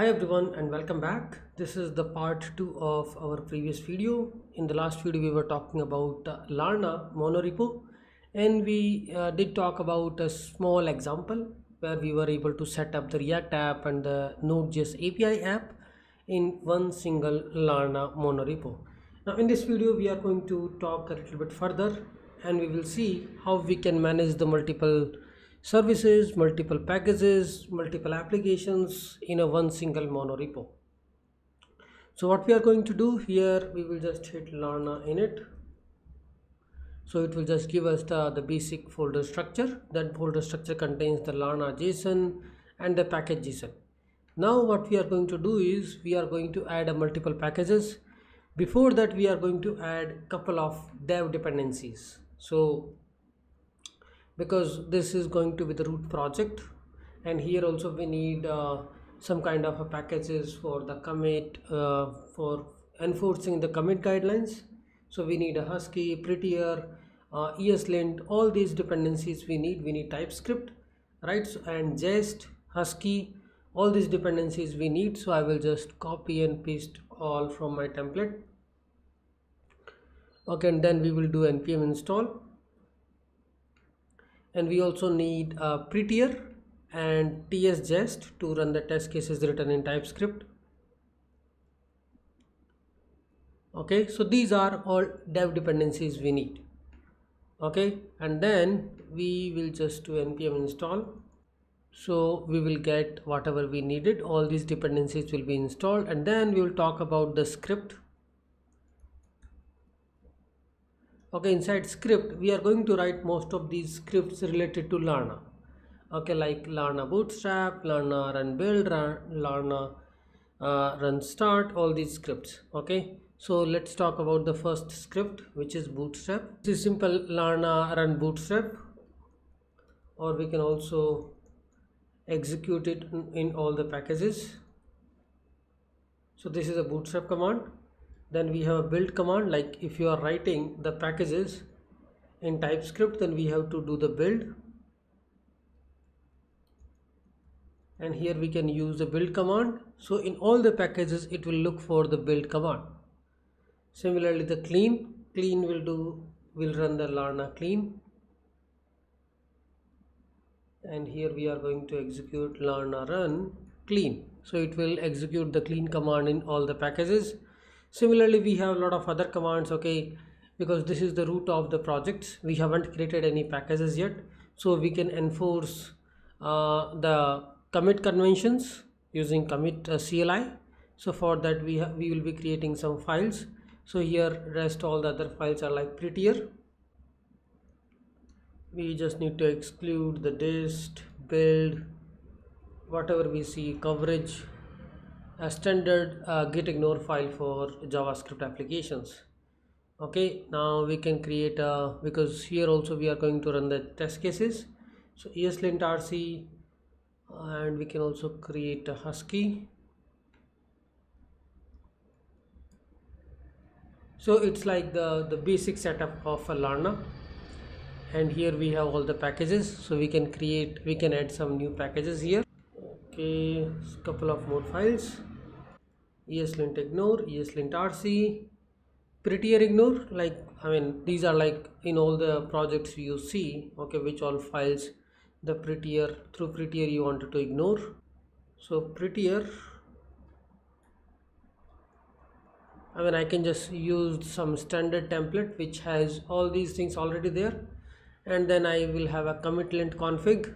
Hi everyone and welcome back. This is the part 2 of our previous video. In the last video we were talking about uh, Lerna monorepo and we uh, did talk about a small example where we were able to set up the React app and the Node.js API app in one single Lerna monorepo. Now in this video we are going to talk a little bit further and we will see how we can manage the multiple services, multiple packages, multiple applications in a one single monorepo. So what we are going to do here, we will just hit Lerna init. So it will just give us the, the basic folder structure. That folder structure contains the Lerna JSON and the package JSON. Now what we are going to do is we are going to add a multiple packages. Before that we are going to add a couple of dev dependencies. So because this is going to be the root project. And here also we need uh, some kind of a packages for the commit uh, for enforcing the commit guidelines. So we need a husky prettier uh, eslint all these dependencies we need. We need typescript right? So, and jest husky all these dependencies we need. So i will just copy and paste all from my template. Okay and then we will do npm install and we also need a prettier and tsjest to run the test cases written in typescript. Okay so these are all dev dependencies we need. Okay and then we will just do npm install. So we will get whatever we needed. All these dependencies will be installed and then we will talk about the script okay inside script we are going to write most of these scripts related to Lerna okay like Lerna bootstrap Lerna run build Lerna uh, run start all these scripts. Okay so let's talk about the first script which is bootstrap. This is simple Lerna run bootstrap or we can also execute it in all the packages. So this is a bootstrap command then we have a build command. Like if you are writing the packages in typescript then we have to do the build. And here we can use the build command. So in all the packages it will look for the build command. Similarly the clean clean will do will run the lerna clean. And here we are going to execute lerna run clean. So it will execute the clean command in all the packages similarly we have a lot of other commands okay because this is the root of the projects. We haven't created any packages yet. So we can enforce uh, the commit conventions using commit uh, CLI so for that we we will be creating some files. So here rest all the other files are like prettier. We just need to exclude the dist build whatever we see coverage a standard uh, git ignore file for javascript applications. Okay now we can create a because here also we are going to run the test cases. So eslint rc and we can also create a husky. So it's like the the basic setup of a lerna and here we have all the packages. So we can create we can add some new packages here. Okay couple of more files ESLint ignore, ESLint RC, prettier ignore like I mean these are like in all the projects you see okay which all files the prettier through prettier you wanted to ignore. So prettier I mean I can just use some standard template which has all these things already there and then I will have a commit lint config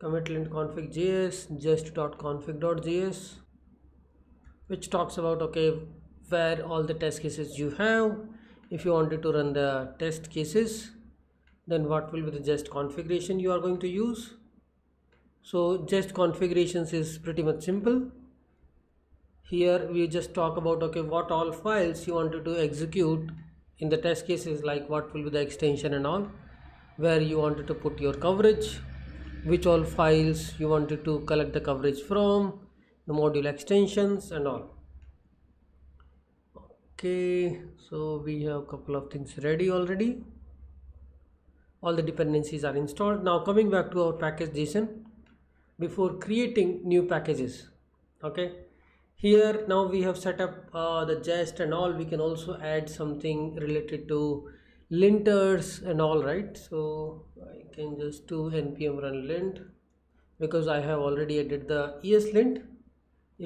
commit lint config js jest.config.js which talks about okay where all the test cases you have. If you wanted to run the test cases then what will be the jest configuration you are going to use? So jest configurations is pretty much simple. Here we just talk about okay what all files you wanted to execute in the test cases like what will be the extension and all where you wanted to put your coverage which all files you wanted to collect the coverage from the module extensions and all. Okay so we have a couple of things ready already. All the dependencies are installed. Now coming back to our package json before creating new packages okay? Here now we have set up uh, the jest and all. We can also add something related to linters and all right? So I can just do npm run lint because I have already added the ESLint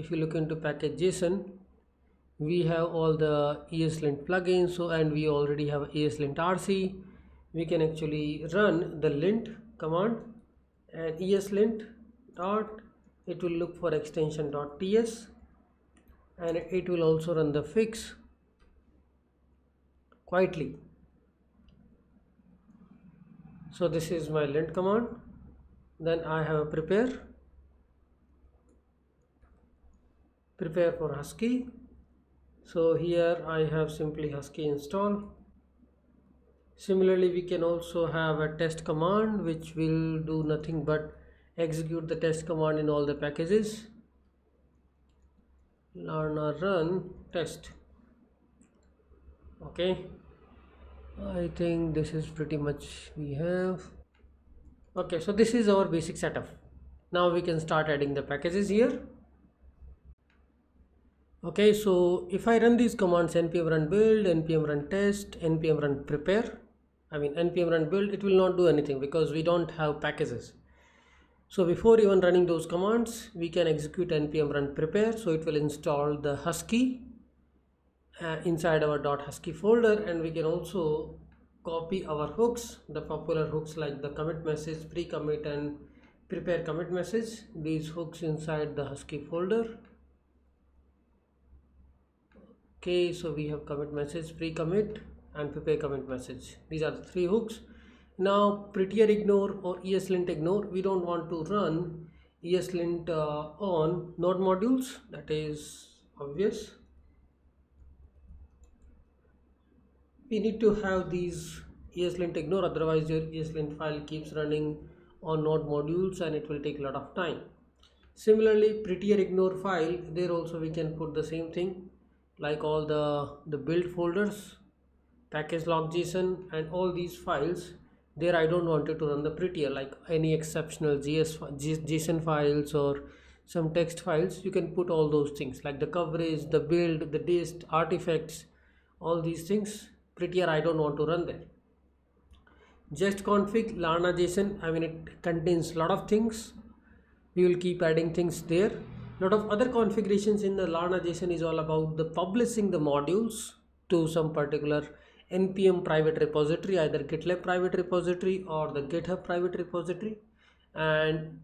if you look into package JSON we have all the ESLint plugins so and we already have ESLint RC we can actually run the lint command and ESLint dot it will look for extension dot ts and it will also run the fix quietly. So this is my lint command. Then I have a prepare prepare for husky. So here I have simply husky install similarly we can also have a test command which will do nothing but execute the test command in all the packages. Lerna run test. Okay. I think this is pretty much we have. Okay so this is our basic setup. Now we can start adding the packages here okay so if I run these commands npm run build npm run test npm run prepare I mean npm run build it will not do anything because we don't have packages. So before even running those commands we can execute npm run prepare. So it will install the husky uh, inside our .husky folder and we can also copy our hooks the popular hooks like the commit message pre-commit and prepare commit message. These hooks inside the husky folder okay so we have commit message pre-commit and prepare commit message. These are the three hooks. Now prettier ignore or eslint ignore. We don't want to run eslint uh, on node modules. That is obvious. We need to have these ESLint ignore. Otherwise your ESLint file keeps running on node modules and it will take a lot of time. Similarly prettier ignore file there also we can put the same thing like all the, the build folders package log JSON and all these files there I don't want it to run the prettier like any exceptional GS, JSON files or some text files you can put all those things like the coverage the build the dist artifacts all these things prettier I don't want to run there jest config lerna json i mean it contains a lot of things. We will keep adding things there lot of other configurations in the lerna json is all about the publishing the modules to some particular npm private repository either gitlab private repository or the github private repository. And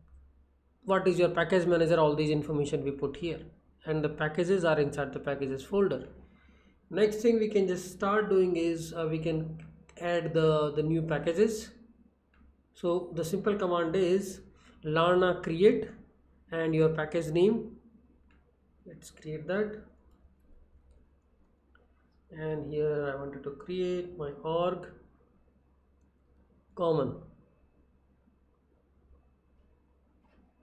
what is your package manager? All these information we put here. And the packages are inside the packages folder. Next thing we can just start doing is uh, we can add the the new packages. So the simple command is lerna create and your package name? Let's create that. And here I wanted to create my org common.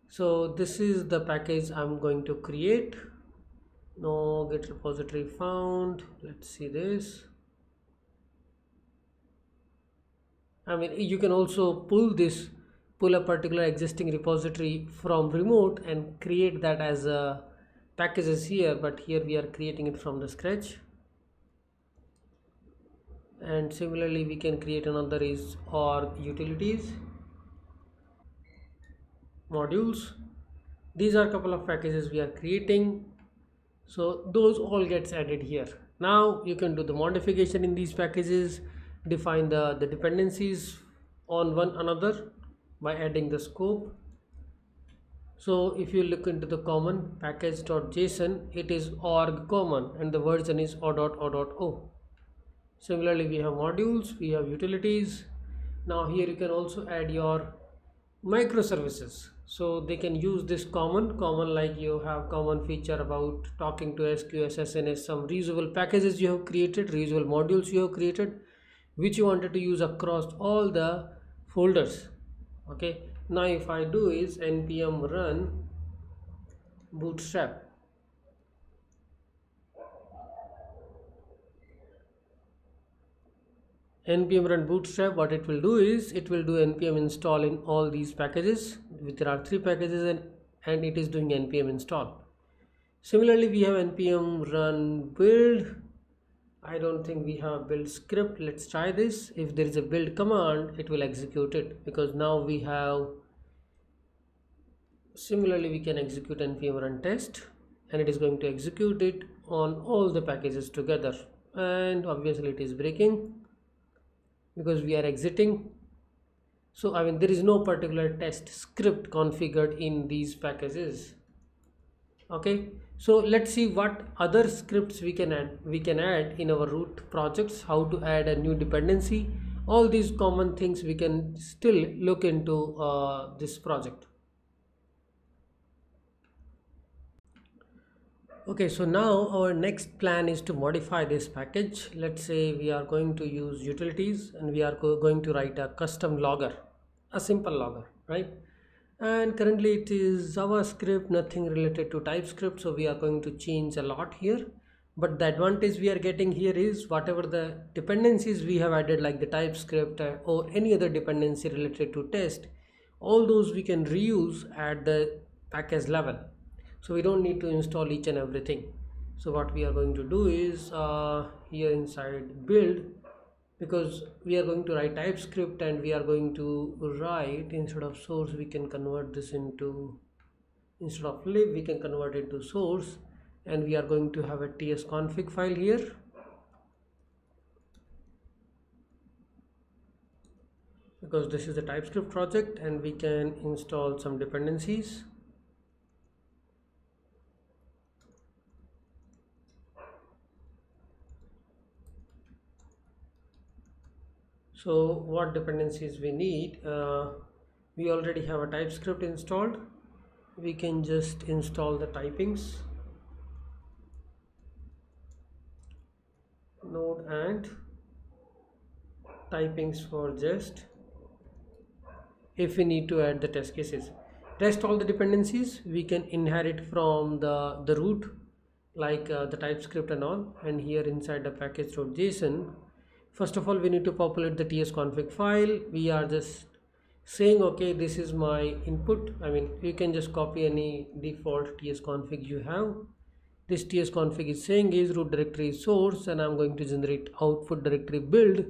So this is the package I'm going to create. No git repository found. Let's see this. I mean you can also pull this pull a particular existing repository from remote and create that as a packages here but here we are creating it from the scratch. And similarly we can create another is org utilities modules. These are a couple of packages we are creating. So those all gets added here. Now you can do the modification in these packages define the the dependencies on one another by adding the scope. So if you look into the common package.json it is org common and the version is o.o.o similarly we have modules we have utilities. Now here you can also add your microservices. So they can use this common common like you have common feature about talking to sqs sns some reusable packages you have created reusable modules you have created which you wanted to use across all the folders okay. Now if i do is npm run bootstrap. Npm run bootstrap what it will do is it will do npm install in all these packages. There are three packages and, and it is doing npm install. Similarly we have npm run build I don't think we have build script. Let's try this. If there is a build command it will execute it. Because now we have similarly we can execute npm run test. And it is going to execute it on all the packages together. And obviously it is breaking. Because we are exiting. So I mean there is no particular test script configured in these packages okay? So let's see what other scripts we can add we can add in our root projects how to add a new dependency. All these common things we can still look into uh, this project. Okay so now our next plan is to modify this package. Let's say we are going to use utilities and we are going to write a custom logger a simple logger right and currently it is javascript nothing related to typescript so we are going to change a lot here. But the advantage we are getting here is whatever the dependencies we have added like the typescript uh, or any other dependency related to test all those we can reuse at the package level. So we don't need to install each and everything. So what we are going to do is uh, here inside build because we are going to write typescript and we are going to write instead of source we can convert this into instead of lib we can convert it to source. And we are going to have a ts config file here. Because this is a typescript project and we can install some dependencies so what dependencies we need uh, we already have a typescript installed. We can just install the typings. Node and typings for jest if we need to add the test cases. Rest all the dependencies we can inherit from the the root like uh, the typescript and all. And here inside the package.json first of all we need to populate the tsconfig file. We are just saying okay this is my input. I mean you can just copy any default tsconfig you have. This tsconfig is saying is root directory source and i'm going to generate output directory build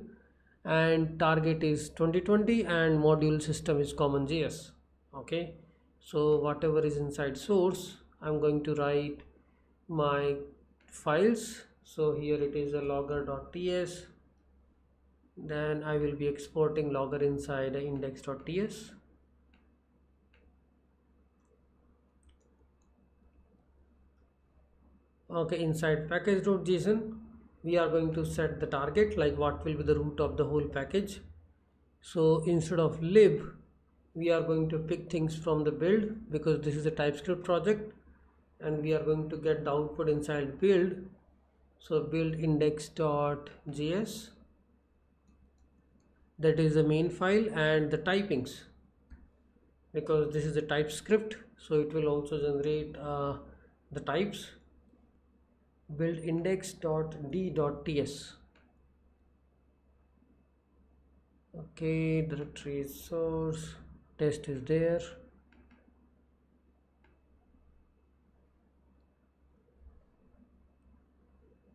and target is 2020 and module system is common.js okay? So whatever is inside source i'm going to write my files. So here it is a logger.ts then I will be exporting logger inside index.ts okay inside package.json we are going to set the target like what will be the root of the whole package. So instead of lib we are going to pick things from the build because this is a typescript project and we are going to get the output inside build. So build index.js that is the main file and the typings. Because this is a typescript so it will also generate uh, the types. build index.d.ts okay directory source test is there.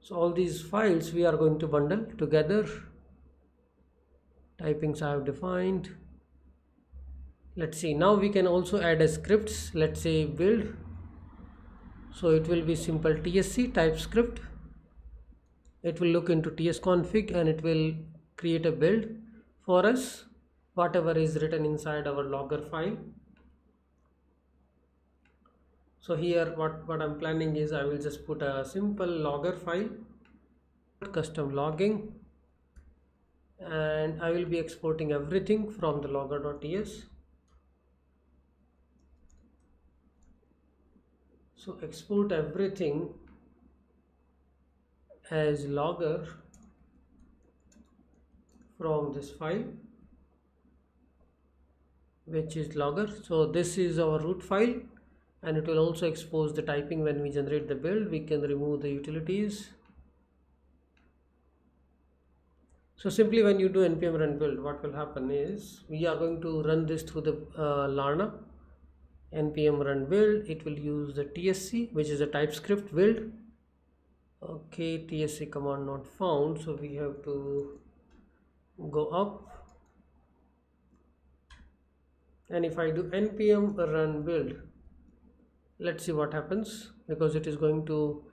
So all these files we are going to bundle together typings I have defined. Let's see now we can also add a scripts. Let's say build. So it will be simple tsc typescript it will look into tsconfig and it will create a build for us whatever is written inside our logger file. So here what what i'm planning is i will just put a simple logger file custom logging and I will be exporting everything from the logger.ts so export everything as logger from this file which is logger. So this is our root file and it will also expose the typing when we generate the build. We can remove the utilities So simply when you do npm run build, what will happen is we are going to run this through the uh, npm run build it will use the tsc which is a typescript build. Okay tsc command not found so we have to go up. And if I do npm run build let's see what happens because it is going to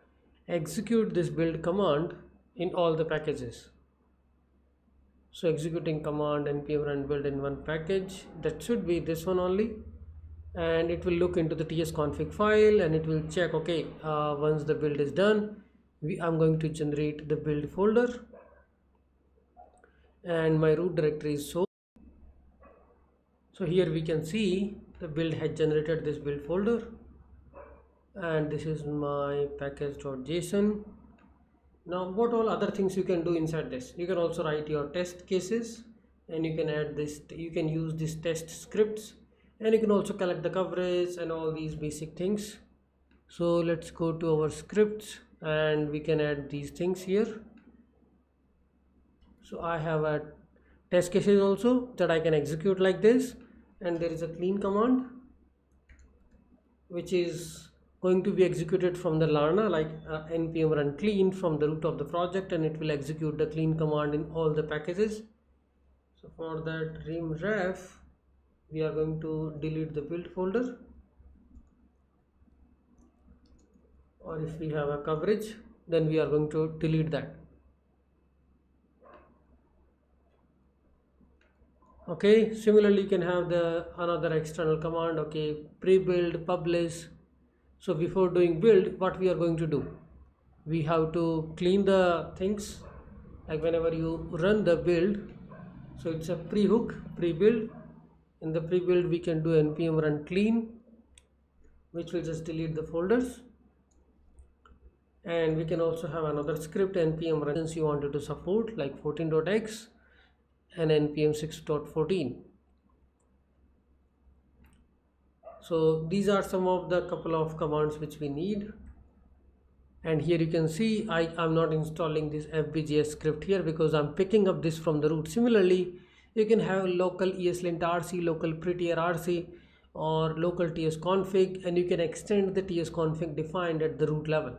execute this build command in all the packages so executing command npm run build in one package that should be this one only. And it will look into the tsconfig file and it will check okay uh, once the build is done we, I'm going to generate the build folder. And my root directory is so. So here we can see the build has generated this build folder. And this is my package.json now what all other things you can do inside this? You can also write your test cases and you can add this you can use these test scripts and you can also collect the coverage and all these basic things. So let's go to our scripts and we can add these things here. So i have a test cases also that i can execute like this and there is a clean command which is going to be executed from the Lerna like uh, npm run clean from the root of the project and it will execute the clean command in all the packages. So for that ref we are going to delete the build folder. Or if we have a coverage then we are going to delete that. Okay similarly you can have the another external command okay pre-build publish so before doing build what we are going to do? We have to clean the things. Like whenever you run the build so it's a pre-hook pre-build. In the pre-build we can do npm run clean which will just delete the folders. And we can also have another script npm run since you wanted to support like 14.x and npm 6.14 so these are some of the couple of commands which we need. And here you can see I am not installing this fbjs script here because I'm picking up this from the root. Similarly you can have local eslint rc local prettier rc or local tsconfig and you can extend the tsconfig defined at the root level.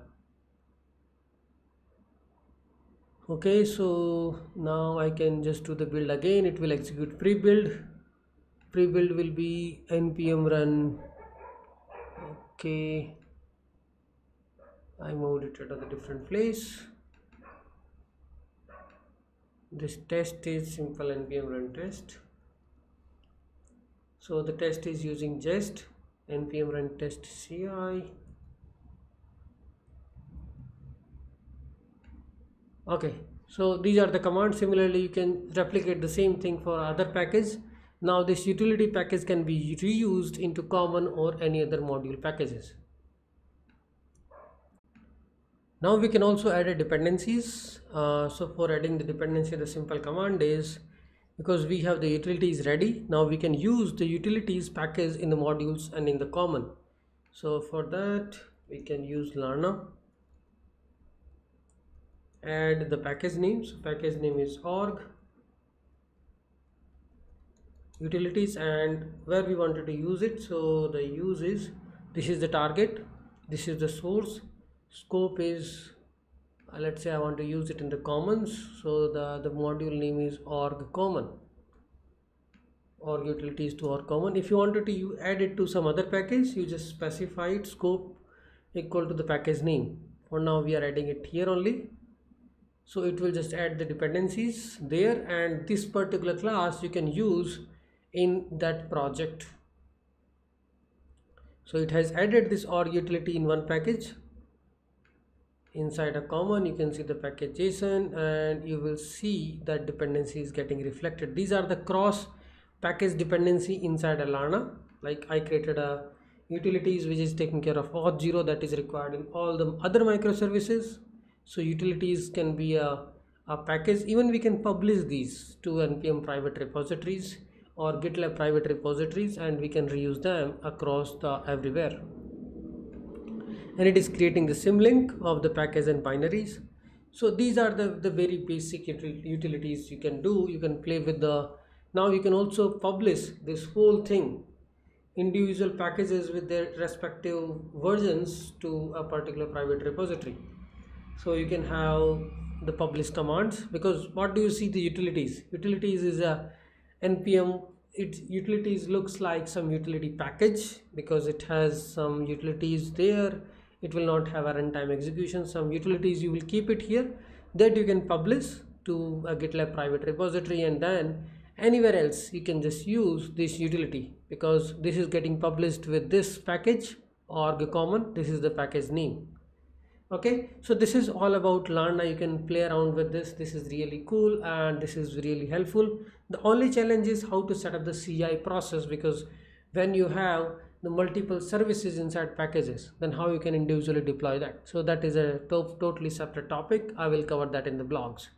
Okay so now I can just do the build again. It will execute pre-build pre-build will be npm run. Okay. I moved it to a different place. This test is simple npm run test. So the test is using jest npm run test ci okay. So these are the commands. Similarly you can replicate the same thing for other package now this utility package can be reused into common or any other module packages. Now we can also add a dependencies. Uh, so for adding the dependency the simple command is because we have the utilities ready now we can use the utilities package in the modules and in the common. So for that we can use Lerna add the package name. So package name is org utilities and where we wanted to use it. So the use is this is the target this is the source scope is uh, let's say I want to use it in the commons. So the the module name is org common org utilities to org common. If you wanted to you add it to some other package you just specify it scope equal to the package name. For now we are adding it here only. So it will just add the dependencies there and this particular class you can use in that project. So it has added this org utility in one package. Inside a common you can see the package json and you will see that dependency is getting reflected. These are the cross package dependency inside a Lerna like I created a utilities which is taking care of auth0 that is required in all the other microservices. So utilities can be a, a package. Even we can publish these to npm private repositories or gitlab private repositories and we can reuse them across the everywhere. And it is creating the symlink of the package and binaries. So these are the the very basic utilities you can do. You can play with the now you can also publish this whole thing individual packages with their respective versions to a particular private repository. So you can have the publish commands because what do you see the utilities? Utilities is a npm it utilities looks like some utility package because it has some utilities there. It will not have a runtime execution. Some utilities you will keep it here. That you can publish to a gitlab private repository and then anywhere else you can just use this utility because this is getting published with this package org common this is the package name okay? So this is all about Lerna you can play around with this. This is really cool and this is really helpful. The only challenge is how to set up the CI process because when you have the multiple services inside packages then how you can individually deploy that. So that is a to totally separate topic. I will cover that in the blogs